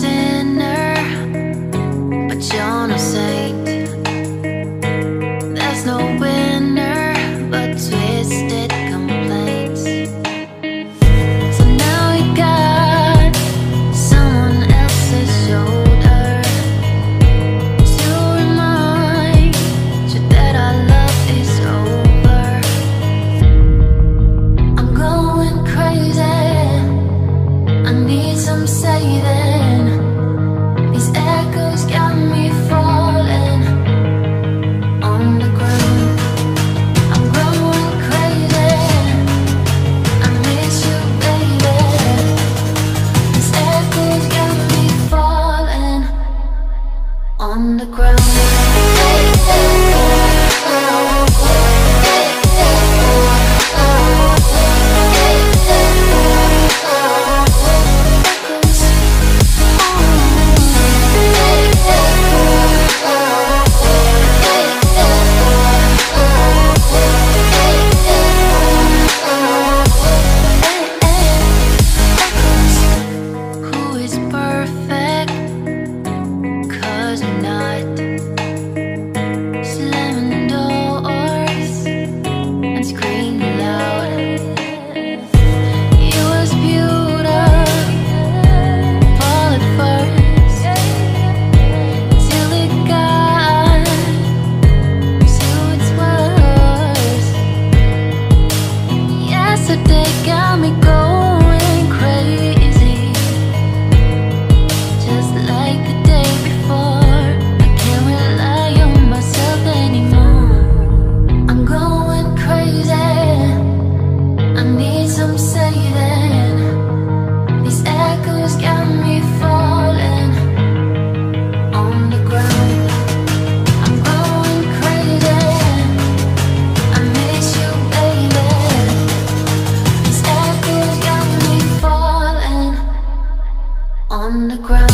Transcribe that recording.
sinner, but you're no saint. There's no way. around underground